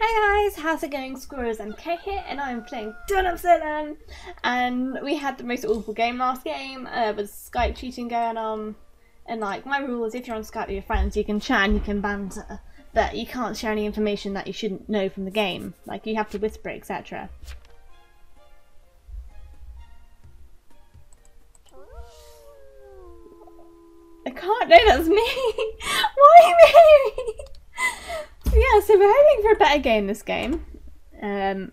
Hey guys, how's it going? SquirrelsMK here, and I'm playing Town of Salem. And we had the most awful game last game. Uh, with Skype cheating going on, and like my rule is, if you're on Skype with your friends, you can chat and you can banter, but you can't share any information that you shouldn't know from the game. Like you have to whisper, etc. I can't. No, that's me. Why me? yeah, so we're hoping for a better game this game. Um,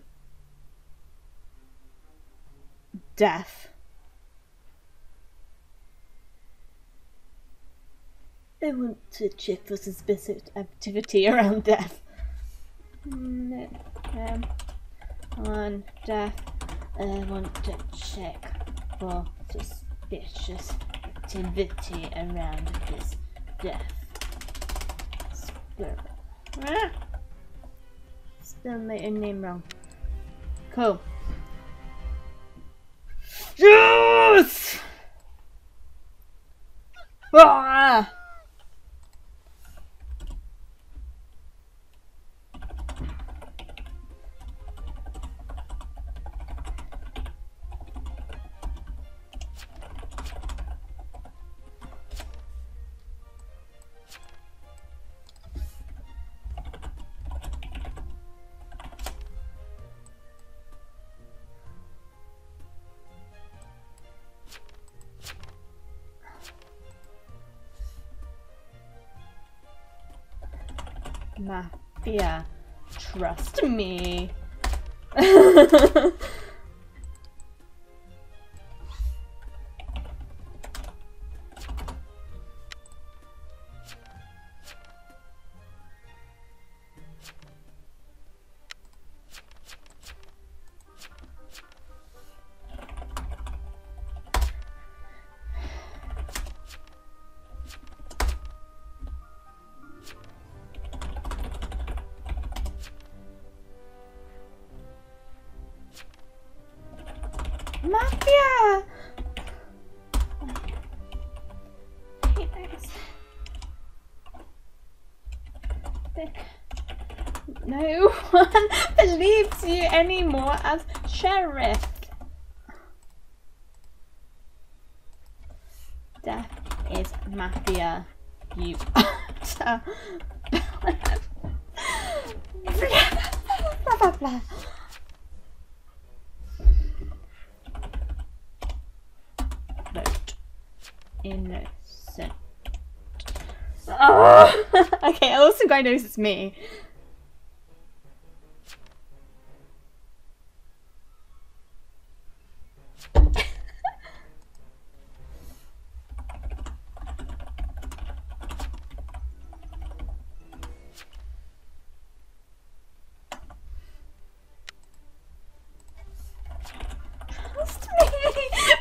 death. I want to check for suspicious activity around death. No, um, on death, I want to check for suspicious activity around this death. Spell. Ah! Spell my own name wrong. Cool. Yes! Ah! Mafia, trust me. This. No one believes you anymore as sheriff. Death is mafia. You utter. blah blah blah. Vote innocent. Oh! okay, also guy knows it's me. Trust me!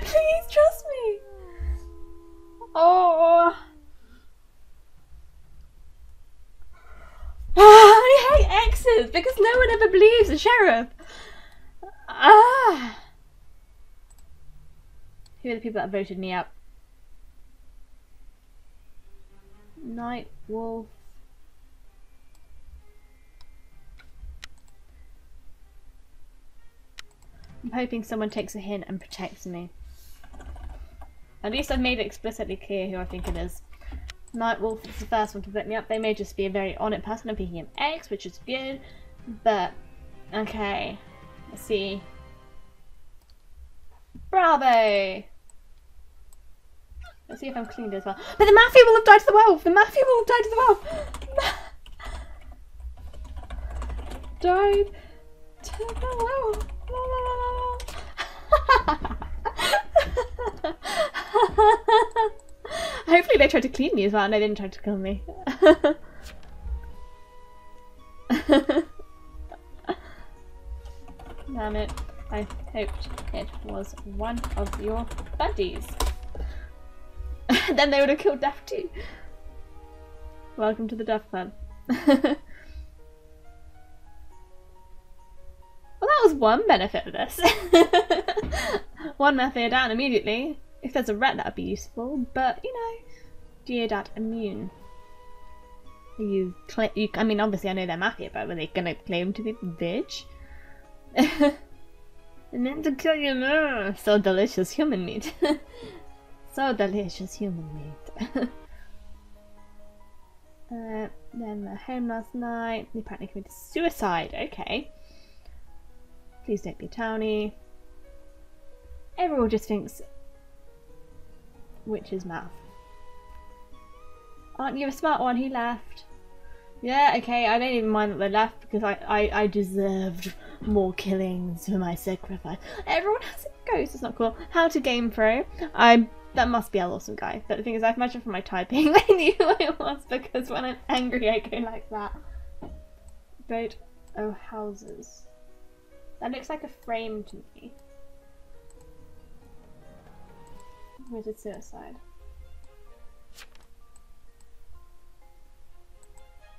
Please trust me! Oh! I hate exes because no one ever believes the sheriff. Ah! Who are the people that voted me up? Night Wolf. I'm hoping someone takes a hint and protects me. At least I've made it explicitly clear who I think it is. Nightwolf is the first one to vote me up. They may just be a very on it person. I'm picking him X, which is good. But, okay. Let's see. Bravo! Let's see if I'm cleaned as well. But the Mafia will have died to the wolf! The Mafia will have died to the wolf! died to the wolf! La, la, la. Hopefully they tried to clean me as well. No, they didn't try to kill me. Damn it. I hoped it was one of your buddies. then they would have killed Death too. Welcome to the Death Club. well, that was one benefit of this. one method down immediately. If there's a ret, that'd be useful. But, you know, Deodat immune. You, cla you, I mean, obviously I know they're mafia, but were they gonna claim to be bitch? I meant to kill you now. So delicious human meat. so delicious human meat. uh, then the home last night. He apparently committed suicide. Okay. Please don't be a townie. Everyone just thinks witch's mouth. Aren't you a smart one? He left. Yeah, okay, I don't even mind that they left because I, I, I deserved more killings for my sacrifice. Everyone has a ghost, it's not cool. How to game pro. I that must be a awesome guy. But the thing is I've imagined from my typing they knew who I was because when I'm angry I go like that. Boat oh houses. That looks like a frame to me. The suicide?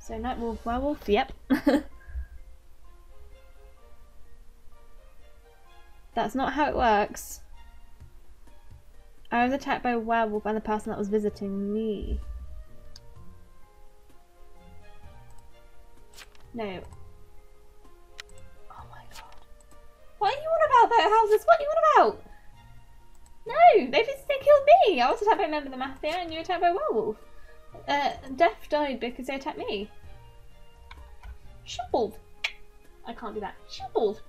So Nightwolf, Werewolf, yep. That's not how it works. I was attacked by a werewolf and the person that was visiting me. No. Oh my god. What are you on about, though, houses? What are you on about? No, they just they killed me. I was attacked by a member of the Mafia and you were attacked by a werewolf. Uh, Death died because they attacked me. Shuffled. I can't do that. Shuffled.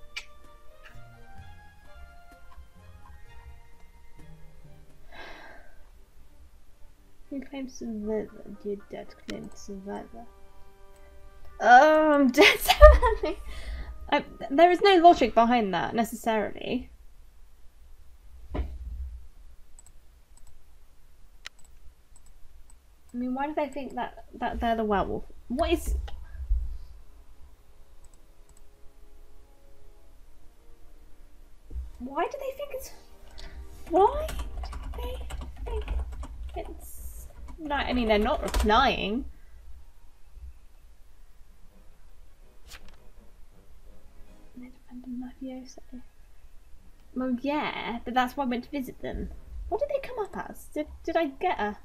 Who claims survivor? Dear dead claimed survivor. I'm dead I, there is no logic behind that necessarily. I mean, why do they think that that they're the werewolf? What is? Why do they think it's? Why do they think it's? No, I mean they're not replying. Well, yeah, but that's why I went to visit them. What did they come up as? Did did I get a?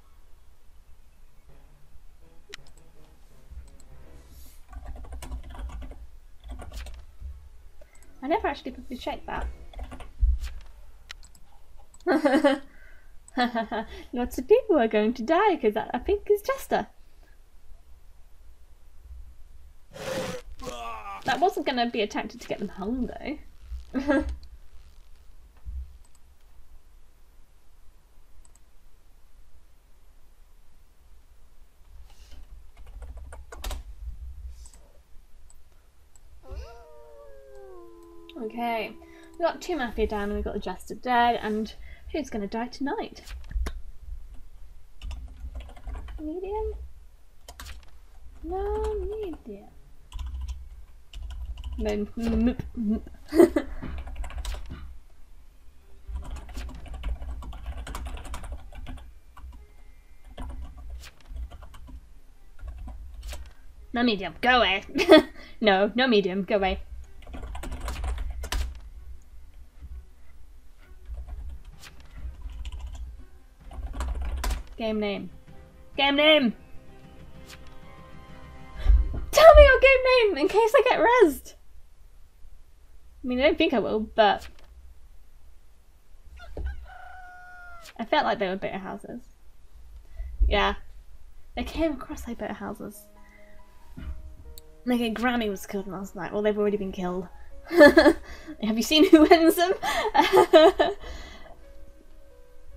I never actually properly checked that. Lots of people are going to die because I think is Jester. That wasn't going to be a tactic to get them hung though. Okay, we got two Mafia down and we got the Jester dead, and who's gonna die tonight? Medium? No, medium. No, no medium, go away. no, no medium, go away. Game name. Game name! Tell me your game name in case I get rezzed! I mean, I don't think I will, but... I felt like they were better houses. Yeah. They came across like better houses. Like a granny was killed last night. Well, they've already been killed. Have you seen who wins them?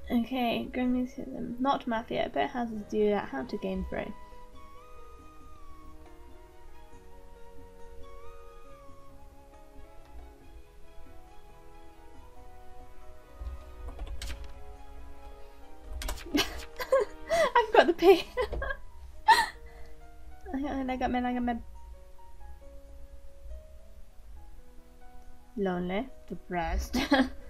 Okay, them. Not Mafia, but houses do that. How to game through. I've got the pee. I got men, I got men. Lonely, depressed.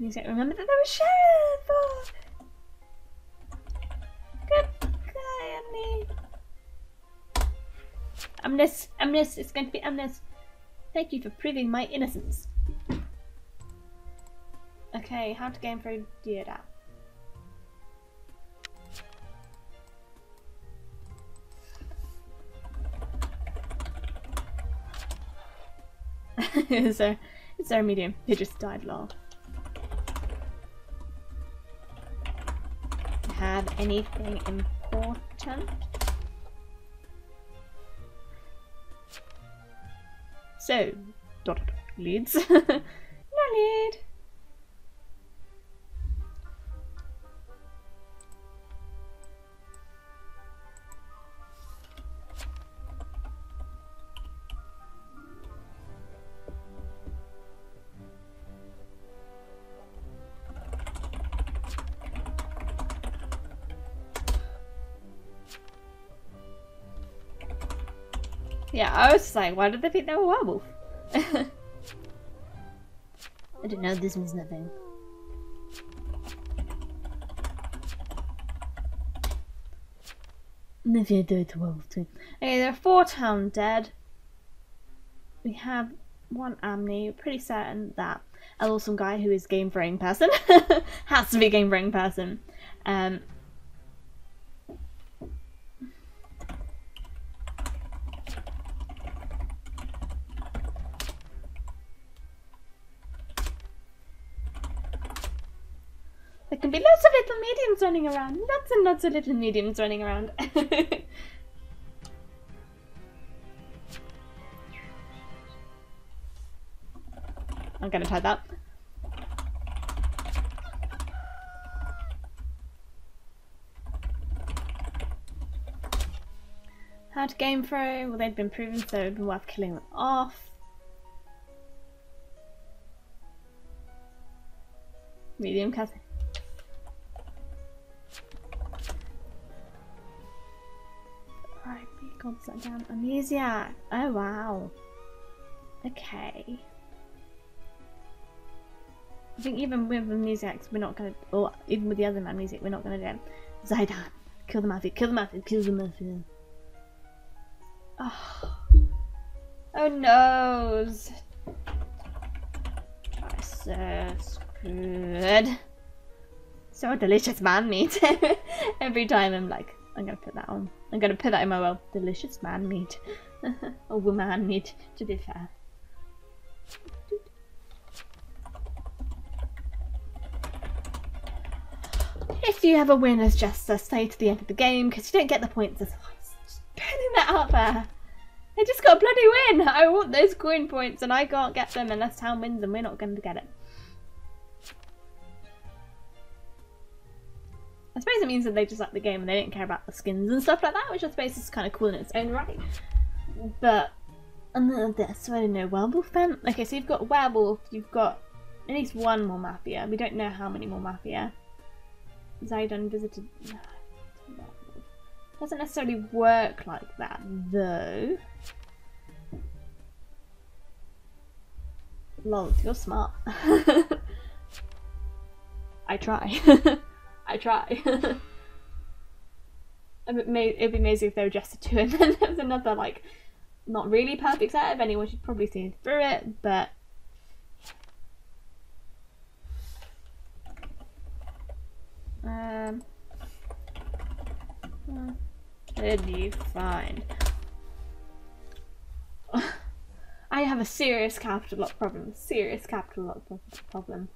Remember that there was sheriff! Oh. Good guy, Amnes. Amnes, Amnes, it's going to be Amnes. Thank you for proving my innocence. Okay, how to game for Deodat. is there is there a medium? They just died lol. Have anything important? So, dot, leads. no lead. Yeah, I was like, why did they think they were werewolf? I don't know, this means nothing. I do it werewolf too. Okay, there are four town dead. We have one Amni, pretty certain that a awesome guy who is game brain person. Has to be game brain person. Um, There can be lots of little mediums running around. Lots and lots of little mediums running around. I'm gonna try that. How to game throw? Well, they've been proven, so it'd be worth killing them off. Medium casting. Set down amnesia. Oh wow. Okay. I think even with amnesiacs, we're not gonna, or even with the other amnesiac, we're not gonna do it. Zaidan, kill the mafia, kill the mafia, kill the mafia. Ah. Oh, oh no. So screwed. So delicious man meat. Every time I'm like, I'm gonna put that on. I'm gonna put that in my well. Delicious man meat. or woman meat, to be fair. If you ever win as Jester, stay to the end of the game because you don't get the points as. Just putting that out there. I just got a bloody win. I want those coin points and I can't get them unless town wins and we're not going to get it. I suppose it means that they just like the game and they didn't care about the skins and stuff like that, which I suppose is kind of cool in its own right. But, and then this, I don't know, werewolf then? Okay, so you've got werewolf, you've got at least one more mafia. We don't know how many more mafia. Zidon visited. Doesn't necessarily work like that though. Lol, you're smart. I try. I try. it'd be amazing if they were just a two and then there was another like not really perfect set of anyone should probably see through it, but Um, it'd be fine. I have a serious capital lock problem. Serious capital lock problem.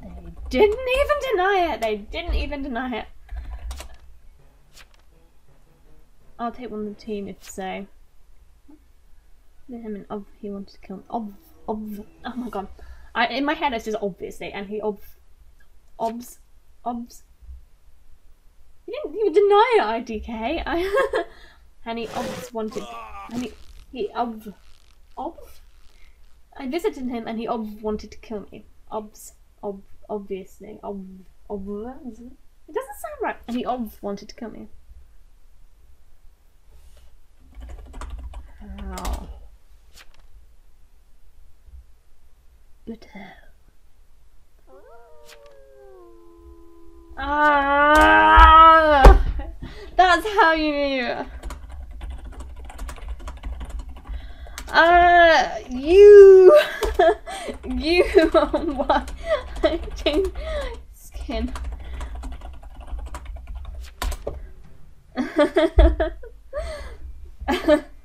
They didn't even deny it. They didn't even deny it. I'll take one of the team if so. Him and Ob, he wanted to kill him. Ob, Ob, oh my god. I, in my head it says obviously, and he Ob, Obs, Obs. He didn't even deny it, IDK. I, and he Obs wanted, and he, he Ob, Ob. I visited him and he Ob wanted to kill me. Obs, Ob, obviously, Ob, Ob. It doesn't sound right. And he Ob wanted to kill me. How? But Ah, that's how you knew. Uh, you, you on what? Skin.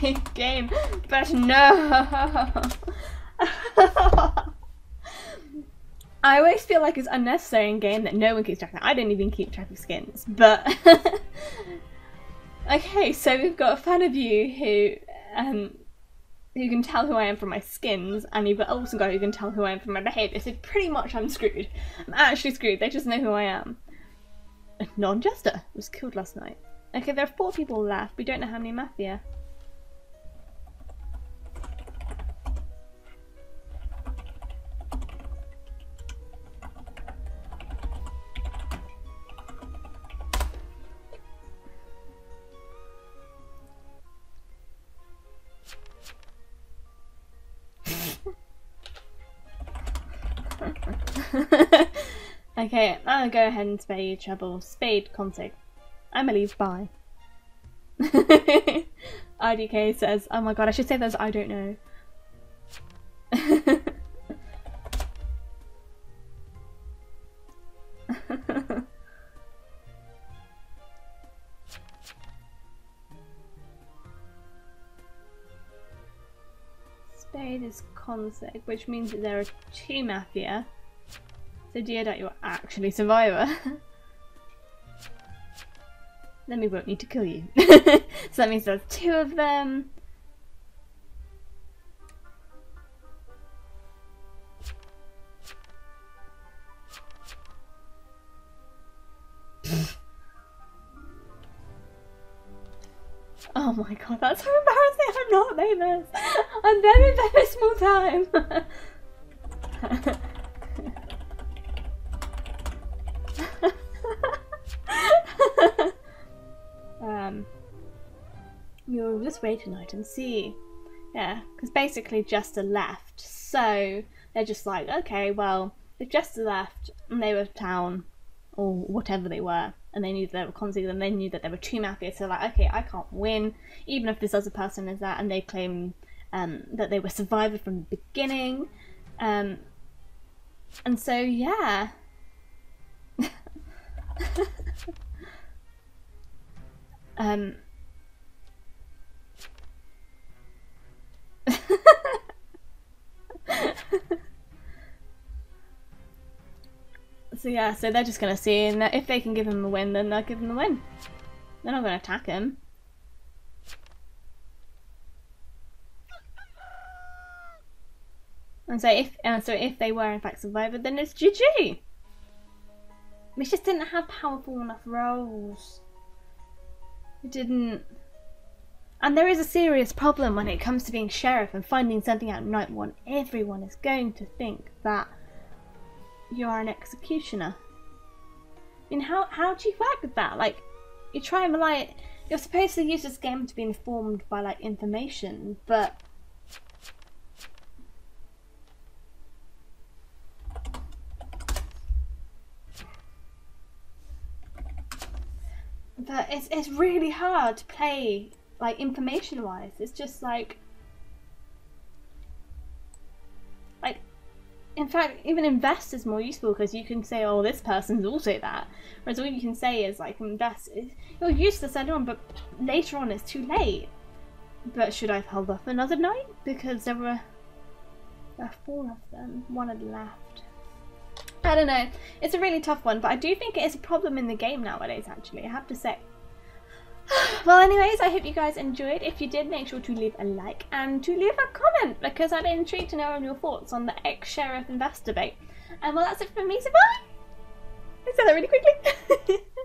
Game, but no. I always feel like it's unnecessary in game that no one keeps track of. I don't even keep track of skins, but okay. So we've got a fan of you who um who can tell who I am from my skins, and you've also got who can tell who I am from my behaviour. So pretty much I'm screwed. I'm actually screwed. They just know who I am. Non-jester was killed last night. Okay, there are four people left. We don't know how many mafia. okay, I'll go ahead and spade treble. Spade consig. Emily's bye. IDK says, oh my god, I should say those I don't know. Spade is consig, which means that there are two mafia. So Deodat, you're actually survivor. then we won't need to kill you. so that means there's two of them. Oh my god, that's so embarrassing. I'm not famous. We'll just wait tonight and see. Yeah, because basically Jester left, so they're just like, okay, well, if Jester left and they were town or whatever they were, and they knew that they were consigs and they knew that there were two mafia, so like, okay, I can't win, even if this other person is that, and they claim um, that they were survivors from the beginning. Um, and so, yeah. um. So yeah, so they're just gonna see, and if they can give him a win, then they'll give him the win. They're not gonna attack him. And so if and so if they were in fact survivor, then it's GG. We just didn't have powerful enough roles. We didn't. And there is a serious problem when it comes to being sheriff and finding something out night one. Everyone is going to think that you are an executioner. I mean, how, how do you work with that? Like, you try and rely... You're supposed to use this game to be informed by, like, information, but but it's it's really hard to play like information wise. It's just like in fact even invest is more useful because you can say oh this person's also that. Whereas all you can say is like invest you're to later on but later on it's too late. But should I have held off another night? Because there were there were four of them. One had left. I don't know. It's a really tough one, but I do think it is a problem in the game nowadays, actually, I have to say. well, anyways, I hope you guys enjoyed. If you did, make sure to leave a like and to leave a comment, because I'd be intrigued to know your thoughts on the ex-sheriff invest debate. And well, that's it from me, so bye! I said that really quickly.